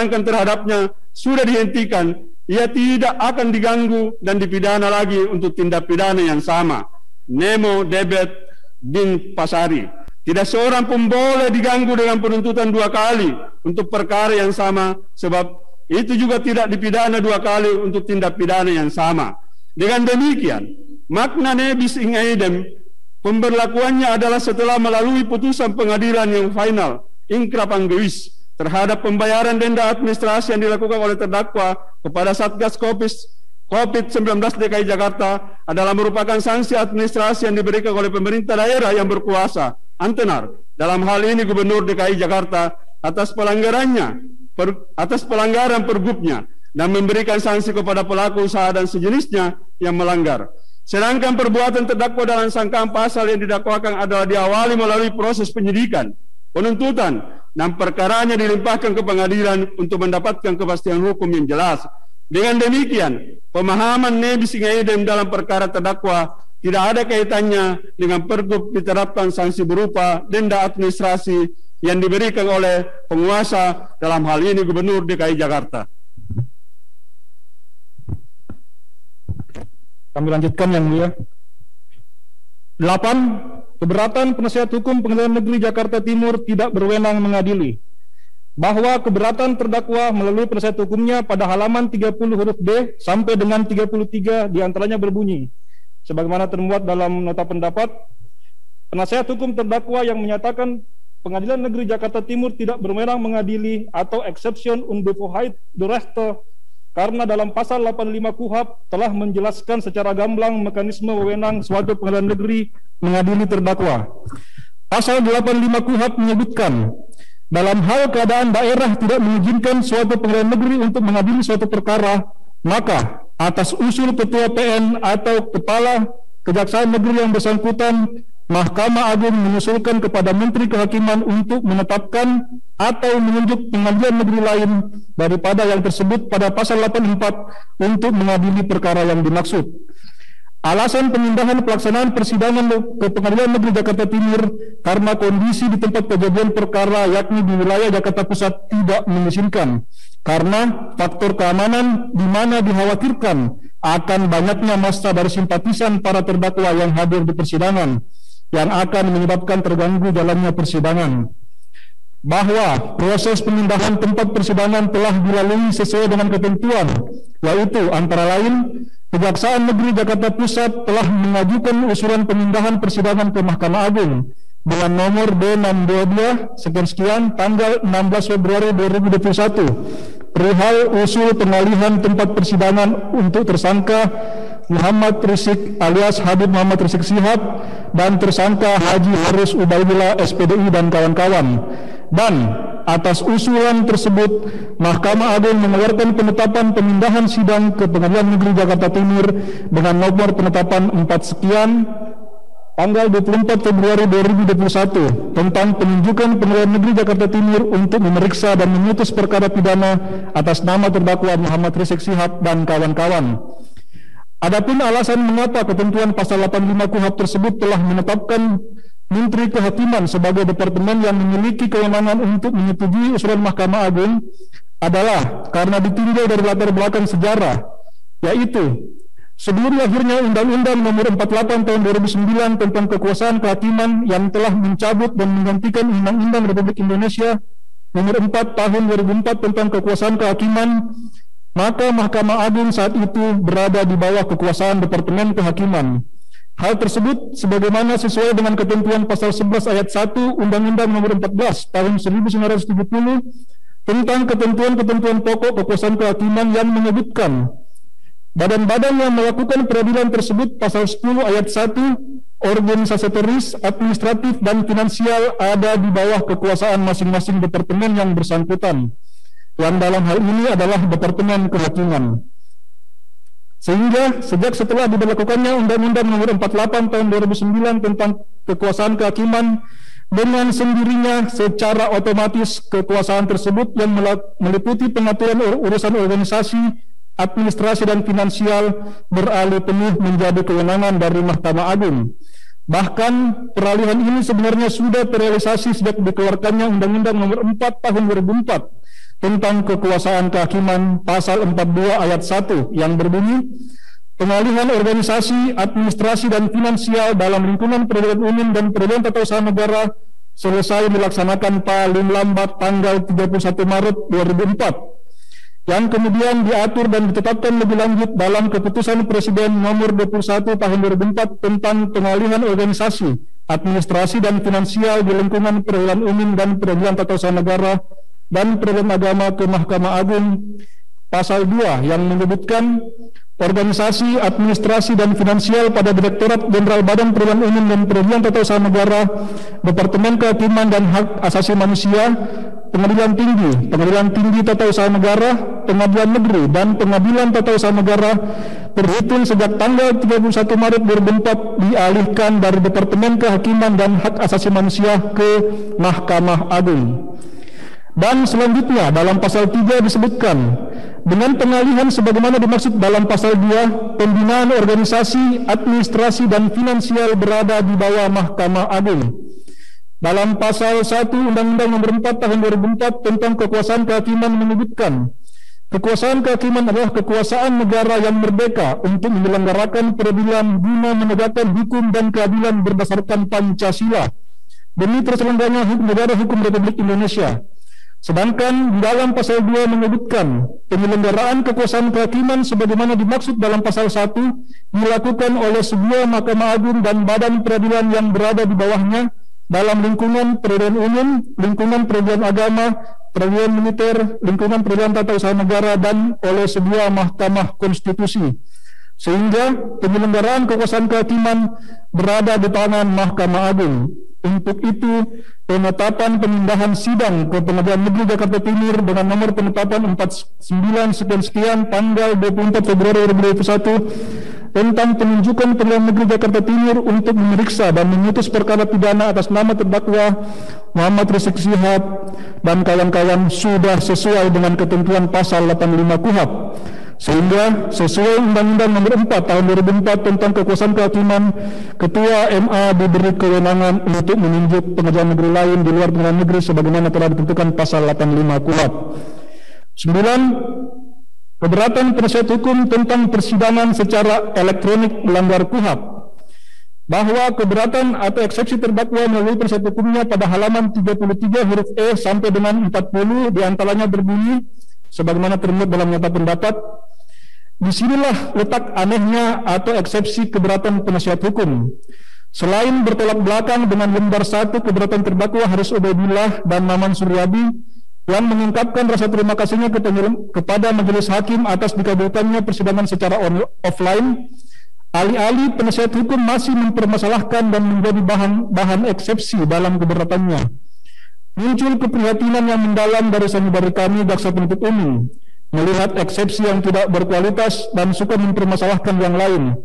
sedangkan terhadapnya sudah dihentikan, ia tidak akan diganggu dan dipidana lagi untuk tindak pidana yang sama. Nemo Debet bin Pasari. Tidak seorang pun boleh diganggu dengan penuntutan dua kali untuk perkara yang sama sebab itu juga tidak dipidana dua kali untuk tindak pidana yang sama. Dengan demikian, makna nebis in idem pemberlakuannya adalah setelah melalui putusan pengadilan yang final, inkrap anggewis, terhadap pembayaran denda administrasi yang dilakukan oleh terdakwa kepada Satgas COVID-19 DKI Jakarta adalah merupakan sanksi administrasi yang diberikan oleh pemerintah daerah yang berkuasa, Antenar, dalam hal ini Gubernur DKI Jakarta atas pelanggarannya, per, atas pelanggaran pergubnya dan memberikan sanksi kepada pelaku usaha dan sejenisnya yang melanggar. Sedangkan perbuatan terdakwa dalam sangkaan pasal yang didakwakan adalah diawali melalui proses penyidikan, penuntutan, dan perkaranya dilimpahkan ke pengadilan untuk mendapatkan kepastian hukum yang jelas. Dengan demikian, pemahaman Nebi Singaidem dalam perkara terdakwa tidak ada kaitannya dengan pergub diterapkan sanksi berupa denda administrasi yang diberikan oleh penguasa dalam hal ini Gubernur DKI Jakarta. Kami lanjutkan yang mulia. 8. Keberatan penasihat hukum Pengadilan Negeri Jakarta Timur tidak berwenang mengadili. Bahwa keberatan terdakwa melalui penasihat hukumnya pada halaman 30 huruf D sampai dengan 33 di antaranya berbunyi. Sebagaimana termuat dalam nota pendapat penasihat hukum terdakwa yang menyatakan Pengadilan Negeri Jakarta Timur tidak berwenang mengadili atau exception unbefoheit the rechte karena dalam pasal 85 KUHAP telah menjelaskan secara gamblang mekanisme wewenang suatu pengadilan negeri mengadili terdakwa. Pasal 85 KUHAP menyebutkan dalam hal keadaan daerah tidak mengizinkan suatu pengadilan negeri untuk mengadili suatu perkara, maka atas usul ketua PN atau kepala kejaksaan negeri yang bersangkutan Mahkamah Agung mengusulkan kepada Menteri Kehakiman untuk menetapkan atau menunjuk pengadilan negeri lain daripada yang tersebut pada pasal 84 untuk mengadili perkara yang dimaksud. Alasan pemindahan pelaksanaan persidangan ke Pengadilan Negeri Jakarta Timur karena kondisi di tempat kejadian perkara yakni di wilayah Jakarta Pusat tidak mengizinkan. Karena faktor keamanan di mana dikhawatirkan akan banyaknya massa dari simpatisan para terdakwa yang hadir di persidangan yang akan menyebabkan terganggu jalannya persidangan. Bahwa proses pemindahan tempat persidangan telah dilalui sesuai dengan ketentuan yaitu antara lain Kejaksaan Negeri Jakarta Pusat telah mengajukan usulan pemindahan persidangan ke Mahkamah Agung dengan nomor B622 sekian sekian tanggal 16 Februari 2021 perihal usul pengalihan tempat persidangan untuk tersangka Muhammad Risik alias Habib Muhammad Risik Sihab dan tersangka Haji Harus Ubaidillah SPDI dan kawan-kawan. Dan atas usulan tersebut Mahkamah Agung mengeluarkan penetapan pemindahan sidang ke Pengadilan Negeri Jakarta Timur dengan nomor penetapan 4 sekian tanggal 24 Februari 2021 tentang penunjukan Pengadilan Negeri Jakarta Timur untuk memeriksa dan memutus perkara pidana atas nama terdakwa Muhammad Rizik Sihab dan kawan-kawan. Adapun alasan mengapa ketentuan pasal 85 KUHAP tersebut telah menetapkan Menteri Kehakiman sebagai departemen yang memiliki kewenangan untuk menyetujui usulan Mahkamah Agung adalah karena ditinjau dari latar belakang sejarah, yaitu sebelum lahirnya Undang-Undang Nomor 48 Tahun 2009 tentang kekuasaan kehakiman yang telah mencabut dan menggantikan Undang-Undang Republik Indonesia Nomor 4 Tahun 2004 tentang kekuasaan kehakiman maka Mahkamah Agung saat itu berada di bawah kekuasaan Departemen Kehakiman. Hal tersebut sebagaimana sesuai dengan ketentuan pasal 11 ayat 1 Undang-Undang Nomor 14 Tahun 1970 tentang ketentuan-ketentuan pokok kekuasaan kehakiman yang menyebutkan badan-badan yang melakukan peradilan tersebut pasal 10 ayat 1 organisatoris, administratif, dan finansial ada di bawah kekuasaan masing-masing departemen yang bersangkutan yang dalam hal ini adalah Departemen Kehakiman. Sehingga sejak setelah diberlakukannya Undang-Undang Nomor 48 Tahun 2009 tentang kekuasaan kehakiman dengan sendirinya secara otomatis kekuasaan tersebut yang meliputi pengaturan urusan organisasi, administrasi dan finansial beralih penuh menjadi kewenangan dari Mahkamah Agung. Bahkan peralihan ini sebenarnya sudah terrealisasi sejak dikeluarkannya Undang-Undang Nomor 4 Tahun 2004 tentang kekuasaan kehakiman pasal 42 ayat 1 yang berbunyi pengalihan organisasi, administrasi dan finansial dalam lingkungan peradilan umum dan peradilan tata usaha negara selesai dilaksanakan paling lambat tanggal 31 Maret 2004 yang kemudian diatur dan ditetapkan lebih lanjut dalam keputusan Presiden nomor 21 tahun 2004 tentang pengalihan organisasi, administrasi dan finansial di lingkungan peradilan umum dan peradilan tata usaha negara dan peradilan agama ke Mahkamah Agung pasal 2 yang menyebutkan organisasi, administrasi dan finansial pada Direktorat Jenderal Badan Peradilan Umum dan Peradilan Tata Usaha Negara, Departemen Kehakiman dan Hak Asasi Manusia, Pengadilan Tinggi, Pengadilan Tinggi Tata Usaha Negara, Pengadilan Negeri dan Pengadilan Tata Usaha Negara terhitung sejak tanggal 31 Maret 2004 dialihkan dari Departemen Kehakiman dan Hak Asasi Manusia ke Mahkamah Agung. Dan selanjutnya dalam pasal 3 disebutkan dengan pengalihan sebagaimana dimaksud dalam pasal 2 pembinaan organisasi, administrasi dan finansial berada di bawah Mahkamah Agung. Dalam pasal 1 Undang-Undang Nomor 4 Tahun 2004 tentang kekuasaan kehakiman menyebutkan kekuasaan kehakiman adalah kekuasaan negara yang merdeka untuk menyelenggarakan peradilan guna menegakkan hukum dan keadilan berdasarkan Pancasila demi terselenggaranya hukum negara hukum Republik Indonesia. Sedangkan dalam pasal 2 menyebutkan penyelenggaraan kekuasaan kehakiman sebagaimana dimaksud dalam pasal 1 dilakukan oleh sebuah mahkamah agung dan badan peradilan yang berada di bawahnya dalam lingkungan peradilan umum, lingkungan peradilan agama, peradilan militer, lingkungan peradilan tata usaha negara dan oleh sebuah mahkamah konstitusi. Sehingga penyelenggaraan kekuasaan kehakiman berada di tangan Mahkamah Agung. Untuk itu, penetapan pemindahan sidang ke Pengadilan Negeri Jakarta Timur dengan nomor penetapan 49 sekian sekian tanggal 24 Februari 2021 tentang penunjukan Pengadilan Negeri Jakarta Timur untuk memeriksa dan memutus perkara pidana atas nama terdakwa Muhammad Rizik Sihab dan kawan-kawan sudah sesuai dengan ketentuan pasal 85 KUHAP sehingga sesuai Undang-Undang Nomor 4 Tahun 2004 tentang kekuasaan kehakiman, Ketua MA diberi kewenangan untuk menunjuk pengadilan negeri lain di luar pengadilan negeri sebagaimana telah ditentukan pasal 85 KUHP. 9. Keberatan penasihat hukum tentang persidangan secara elektronik melanggar KUHP bahwa keberatan atau eksepsi terdakwa melalui penasihat hukumnya pada halaman 33 huruf E sampai dengan 40 di antaranya berbunyi sebagaimana termuat dalam nyata pendapat Di sinilah letak anehnya atau eksepsi keberatan penasihat hukum. Selain bertolak belakang dengan lembar satu keberatan terdakwa Haris Ubaidillah dan Maman Suryadi yang mengungkapkan rasa terima kasihnya kepada majelis hakim atas dikabulkannya persidangan secara offline, alih-alih penasihat hukum masih mempermasalahkan dan menjadi bahan bahan eksepsi dalam keberatannya. Muncul keprihatinan yang mendalam dari sanubari kami jaksa penuntut umum melihat eksepsi yang tidak berkualitas dan suka mempermasalahkan yang lain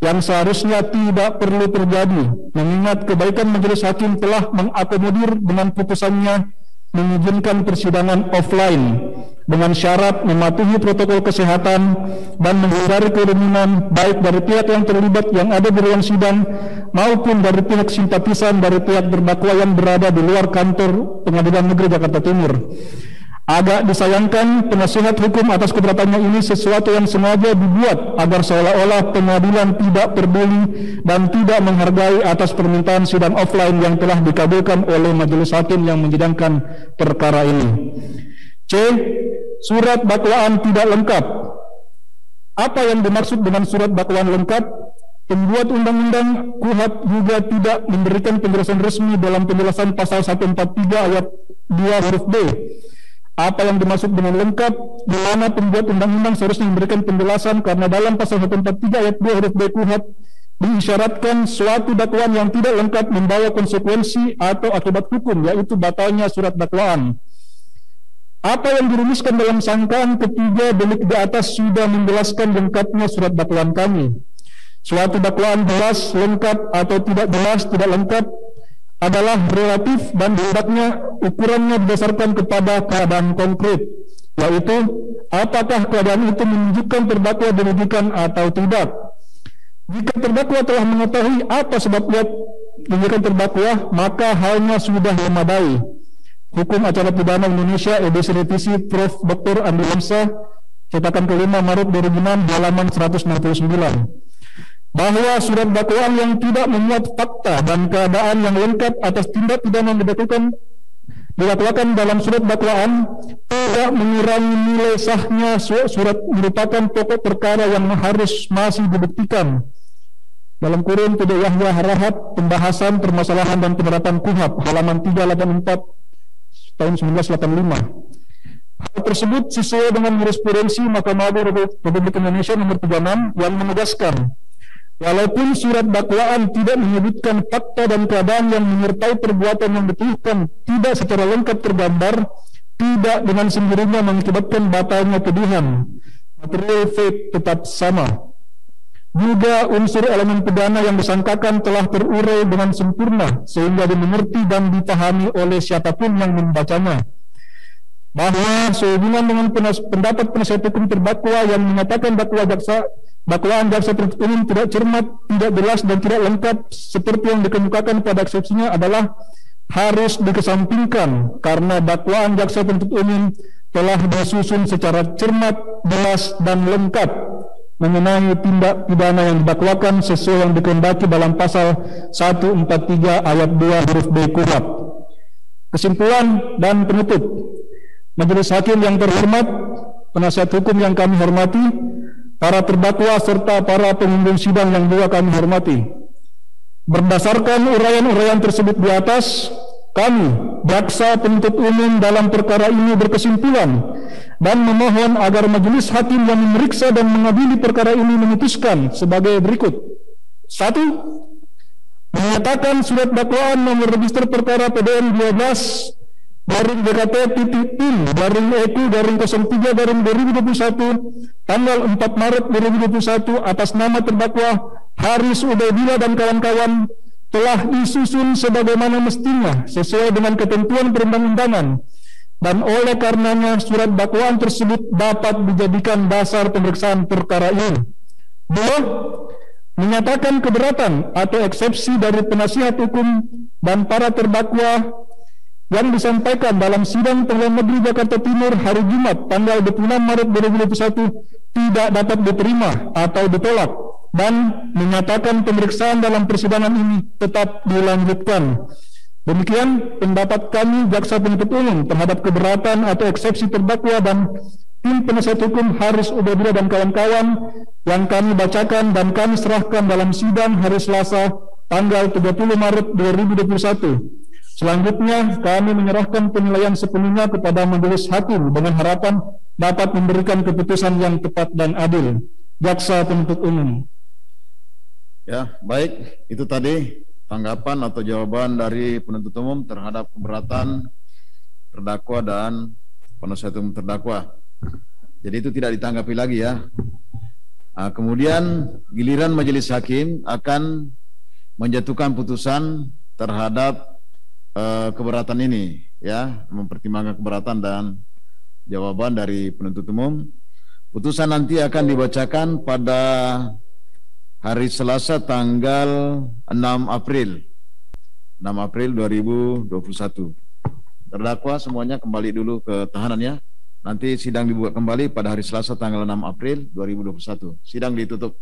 yang seharusnya tidak perlu terjadi mengingat kebaikan majelis hakim telah mengakomodir dengan putusannya mengizinkan persidangan offline dengan syarat mematuhi protokol kesehatan dan menghindari kerumunan baik dari pihak yang terlibat yang ada di ruang sidang maupun dari pihak simpatisan dari pihak terdakwa yang berada di luar kantor Pengadilan Negeri Jakarta Timur. Agak disayangkan penasihat hukum atas keberatannya ini sesuatu yang sengaja dibuat agar seolah-olah pengadilan tidak peduli dan tidak menghargai atas permintaan sidang offline yang telah dikabulkan oleh majelis hakim yang menyidangkan perkara ini. C. Surat dakwaan tidak lengkap. Apa yang dimaksud dengan surat dakwaan lengkap? Pembuat undang-undang KUHAP juga tidak memberikan penjelasan resmi dalam penjelasan pasal 143 ayat 2 huruf B apa yang dimaksud dengan lengkap di mana pembuat undang-undang seharusnya memberikan penjelasan karena dalam pasal 143 ayat 2 huruf B KUHP diisyaratkan suatu dakwaan yang tidak lengkap membawa konsekuensi atau akibat hukum yaitu batalnya surat dakwaan. Apa yang dirumuskan dalam sangkaan ketiga delik di atas sudah menjelaskan lengkapnya surat dakwaan kami. Suatu dakwaan jelas, lengkap atau tidak jelas, tidak lengkap adalah relatif dan hendaknya ukurannya berdasarkan kepada keadaan konkret yaitu apakah keadaan itu menunjukkan terdakwa dirugikan atau tidak jika terdakwa telah mengetahui apa sebabnya dirugikan terdakwa maka halnya sudah memadai Hukum Acara Pidana Indonesia edisi revisi Prof. Dr. Andi Lamsa cetakan kelima Maret 2006 halaman 169 bahwa surat dakwaan yang tidak memuat fakta dan keadaan yang lengkap atas tindak pidana yang dilakukan didakwakan dalam surat dakwaan tidak mengurangi nilai sahnya surat merupakan pokok perkara yang harus masih dibuktikan. Dalam kurun tidak Yahya Harahat pembahasan permasalahan dan penerapan kuhab halaman 384 tahun 1985 Hal tersebut sesuai dengan jurisprudensi Mahkamah Agung Republik Indonesia nomor 36 yang menegaskan Walaupun surat dakwaan tidak menyebutkan fakta dan keadaan yang menyertai perbuatan yang dituduhkan tidak secara lengkap tergambar, tidak dengan sendirinya mengakibatkan batalnya tuduhan. Material fact tetap sama. Juga unsur elemen pidana yang disangkakan telah terurai dengan sempurna sehingga dimengerti dan dipahami oleh siapa pun yang membacanya bahwa sehubungan dengan pendapat penasihat hukum terdakwa yang menyatakan dakwa jaksa dakwaan jaksa penuntut umum tidak cermat, tidak jelas dan tidak lengkap seperti yang dikemukakan pada eksepsinya adalah harus dikesampingkan karena dakwaan jaksa penuntut umum telah disusun secara cermat, jelas dan lengkap mengenai tindak pidana yang didakwakan sesuai yang dikehendaki dalam pasal 143 ayat 2 huruf B KUHP. Kesimpulan dan penutup. Majelis hakim yang terhormat, penasihat hukum yang kami hormati, para terdakwa serta para pengunjung sidang yang juga kami hormati. Berdasarkan uraian-uraian tersebut di atas, kami, jaksa penuntut umum dalam perkara ini berkesimpulan dan memohon agar majelis hakim yang memeriksa dan mengadili perkara ini memutuskan sebagai berikut. Satu, menyatakan surat dakwaan nomor register perkara PDN 12 garing BKT titik tim garing EQ garing 03 garing 2021 tanggal 4 Maret 2021 atas nama terdakwa Haris Ubaidillah dan kawan-kawan telah disusun sebagaimana mestinya sesuai dengan ketentuan perundang-undangan dan oleh karenanya surat dakwaan tersebut dapat dijadikan dasar pemeriksaan perkara ini. Dua, menyatakan keberatan atau eksepsi dari penasihat hukum dan para terdakwa yang disampaikan dalam sidang pengadilan negeri Jakarta Timur hari Jumat tanggal 26 Maret 2021 tidak dapat diterima atau ditolak dan menyatakan pemeriksaan dalam persidangan ini tetap dilanjutkan. Demikian pendapat kami jaksa penuntut umum terhadap keberatan atau eksepsi terdakwa dan tim penasihat hukum Haris Ubedillah dan kawan-kawan yang kami bacakan dan kami serahkan dalam sidang hari Selasa tanggal 30 Maret 2021. Selanjutnya, kami menyerahkan penilaian sepenuhnya kepada majelis hakim dengan harapan dapat memberikan keputusan yang tepat dan adil. Jaksa penuntut umum. Ya, baik. Itu tadi tanggapan atau jawaban dari penuntut umum terhadap keberatan terdakwa dan penasihat umum terdakwa. Jadi itu tidak ditanggapi lagi ya. Nah, kemudian giliran majelis hakim akan menjatuhkan putusan terhadap uh, keberatan ini ya mempertimbangkan keberatan dan jawaban dari penuntut umum. Putusan nanti akan dibacakan pada hari Selasa tanggal 6 April. 6 April 2021 terdakwa semuanya kembali dulu ke tahanannya nanti sidang dibuka kembali pada hari Selasa tanggal 6 April 2021 sidang ditutup